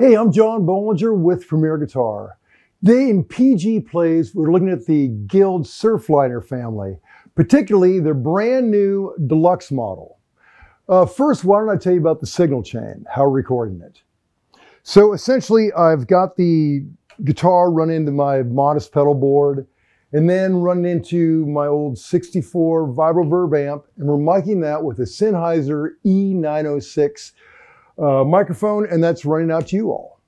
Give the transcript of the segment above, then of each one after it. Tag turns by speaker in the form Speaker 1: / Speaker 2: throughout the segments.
Speaker 1: Hey, I'm John Bohlinger with Premier Guitar. Today in PG Plays, we're looking at the Guild Surfliner family, particularly their brand new deluxe model. Uh, first, why don't I tell you about the signal chain, how we're recording it. So essentially, I've got the guitar run into my modest pedal board and then run into my old 64 Vibroverb amp, and we're miking that with a Sennheiser E906 uh, microphone, and that's running out to you all.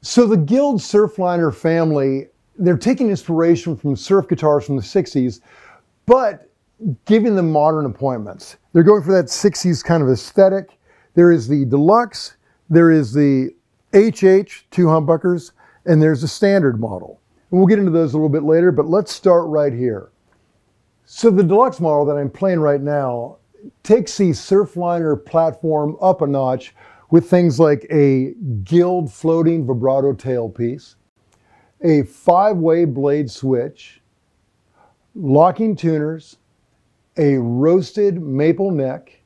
Speaker 1: So the Guild Surfliner family, they're taking inspiration from surf guitars from the 60s, but giving them modern appointments. They're going for that 60s kind of aesthetic. There is the deluxe, there is the HH, two humbuckers, and there's the standard model. And we'll get into those a little bit later, but let's start right here. So the deluxe model that I'm playing right now takes the Surfliner platform up a notch with things like a Guild floating vibrato tailpiece, a five-way blade switch, locking tuners, a roasted maple neck,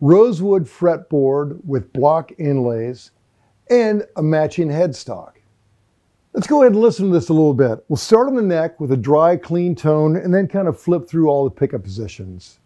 Speaker 1: rosewood fretboard with block inlays, and a matching headstock. Let's go ahead and listen to this a little bit. We'll start on the neck with a dry, clean tone and then kind of flip through all the pickup positions.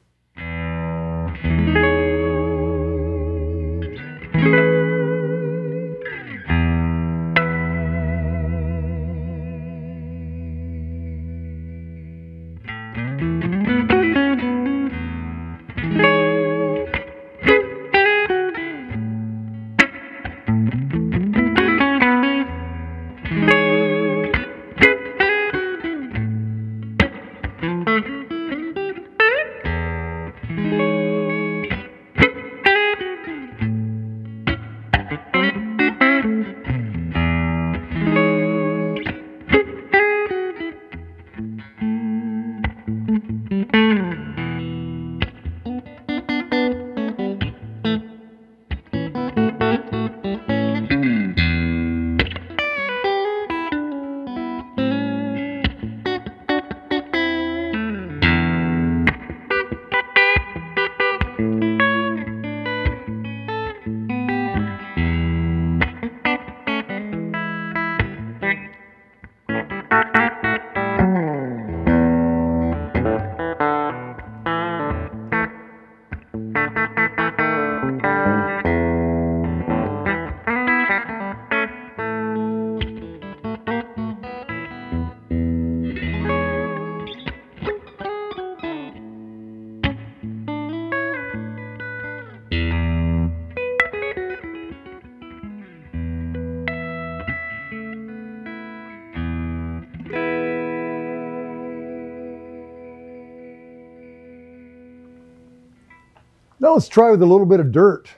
Speaker 1: Now let's try with a little bit of dirt.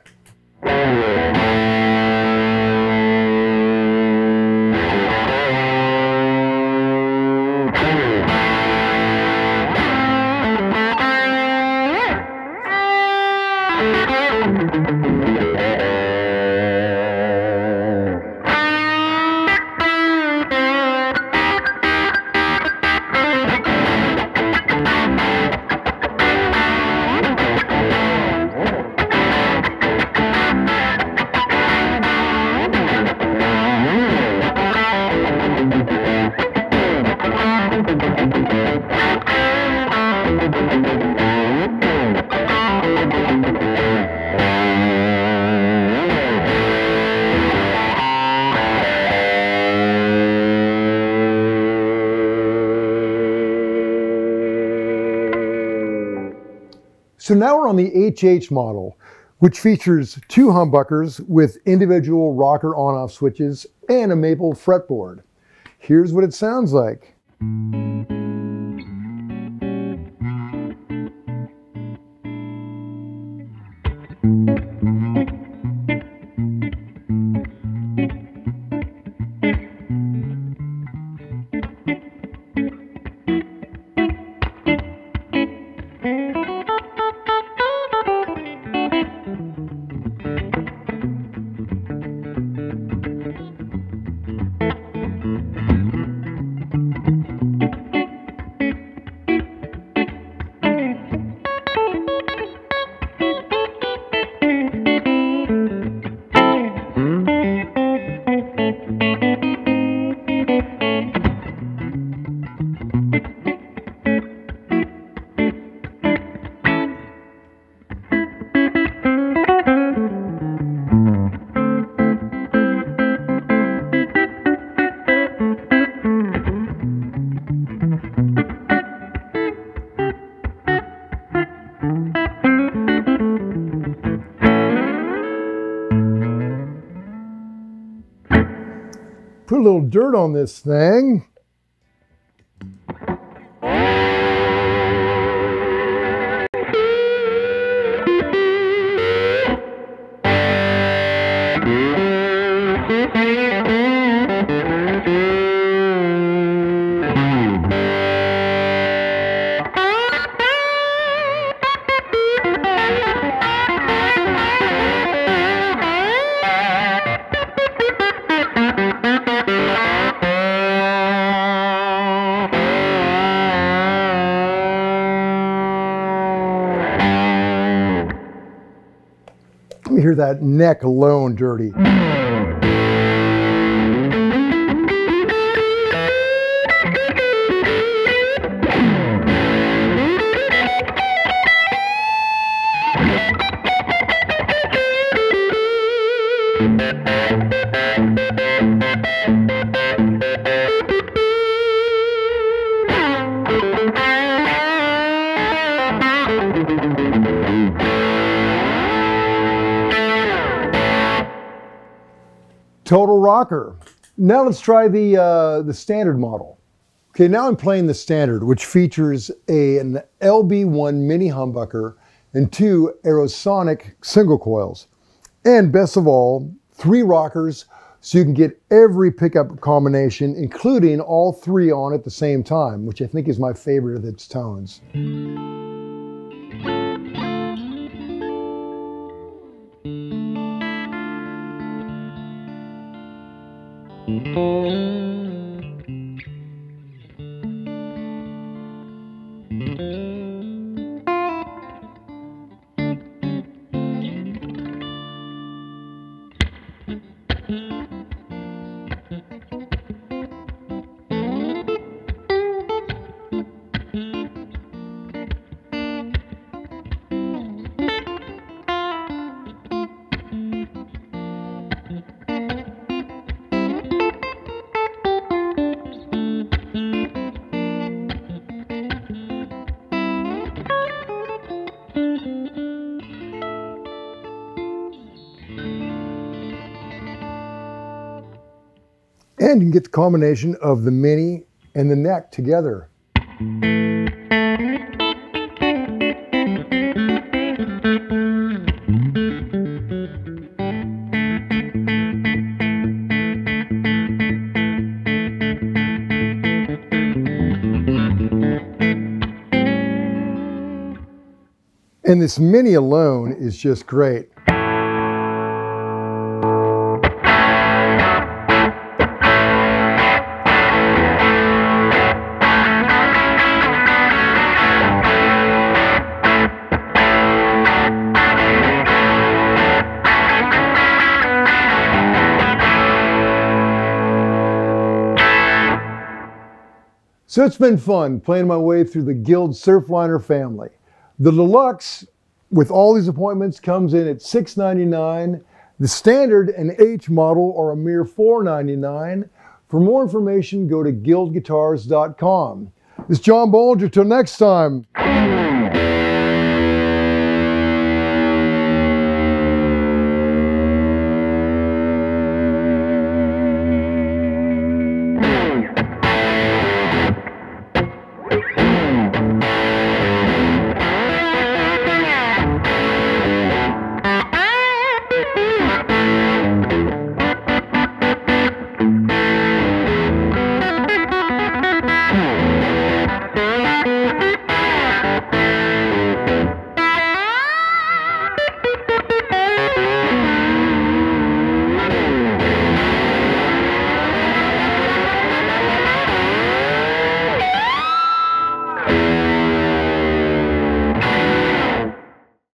Speaker 1: So now we're on the HH model, which features two humbuckers with individual rocker on-off switches and a maple fretboard. Here's what it sounds like. Put a little dirt on this thing. That neck alone dirty. Total rocker. Now let's try the, uh, the standard model. Okay, now I'm playing the standard, which features a, an LB1 mini humbucker and two Aerosonic single coils. And best of all, three rockers so you can get every pickup combination, including all three on at the same time, which I think is my favorite of its tones. And you can get the combination of the mini and the neck together. And this mini alone is just great. So it's been fun playing my way through the Guild Surfliner family. The Deluxe, with all these appointments, comes in at 699. The Standard and H model are a mere 499. For more information, go to guildguitars.com. This is John Bohlinger. Till next time.